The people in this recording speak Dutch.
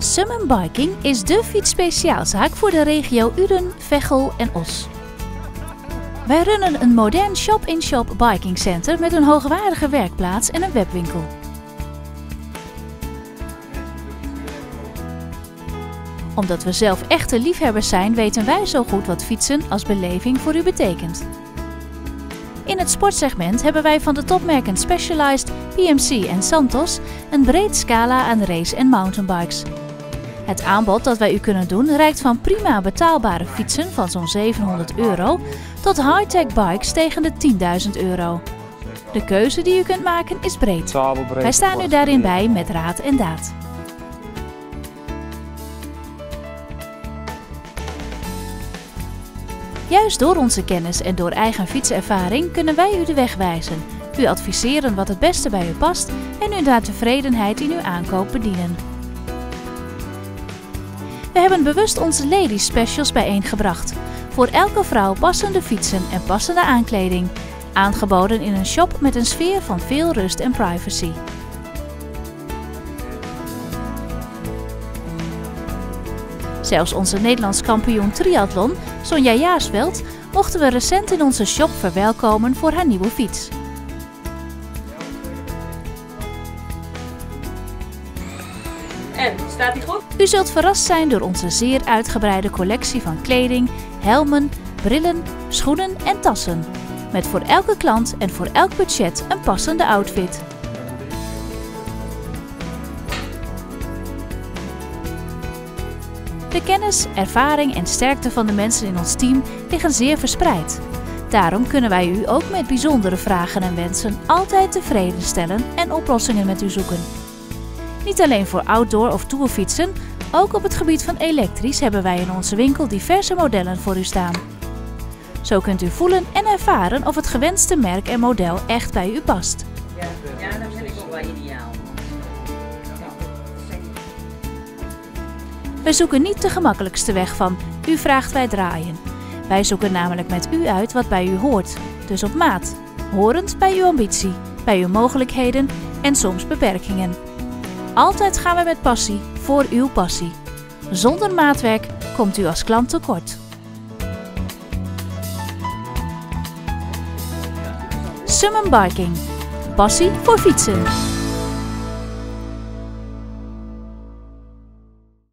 Summon Biking is de fietsspeciaalzaak voor de regio Uden, Veghel en Os. Wij runnen een modern shop-in-shop biking center met een hoogwaardige werkplaats en een webwinkel. Omdat we zelf echte liefhebbers zijn, weten wij zo goed wat fietsen als beleving voor u betekent. In het sportsegment hebben wij van de topmerken Specialized, PMC en Santos een breed scala aan race- en mountainbikes. Het aanbod dat wij u kunnen doen reikt van prima betaalbare fietsen van zo'n 700 euro tot high-tech bikes tegen de 10.000 euro. De keuze die u kunt maken is breed. Wij staan u daarin bij met raad en daad. Juist door onze kennis en door eigen fietservaring kunnen wij u de weg wijzen, u adviseren wat het beste bij u past en u naar tevredenheid in uw aankoop bedienen. We hebben bewust onze Ladies Specials bijeengebracht. Voor elke vrouw passende fietsen en passende aankleding. Aangeboden in een shop met een sfeer van veel rust en privacy. Zelfs onze Nederlands kampioen triathlon, Sonja Jaarsveld, mochten we recent in onze shop verwelkomen voor haar nieuwe fiets. En, staat die goed? U zult verrast zijn door onze zeer uitgebreide collectie van kleding, helmen, brillen, schoenen en tassen. Met voor elke klant en voor elk budget een passende outfit. De kennis, ervaring en sterkte van de mensen in ons team liggen zeer verspreid. Daarom kunnen wij u ook met bijzondere vragen en wensen altijd tevreden stellen en oplossingen met u zoeken. Niet alleen voor outdoor of tourfietsen, ook op het gebied van elektrisch hebben wij in onze winkel diverse modellen voor u staan. Zo kunt u voelen en ervaren of het gewenste merk en model echt bij u past. Ja, dat vind ik ook wel ideaal. We zoeken niet de gemakkelijkste weg van u vraagt wij draaien. Wij zoeken namelijk met u uit wat bij u hoort, dus op maat, horend bij uw ambitie, bij uw mogelijkheden en soms beperkingen. Altijd gaan we met passie voor uw passie. Zonder maatwerk komt u als klant tekort. Summon Biking. Passie voor fietsen.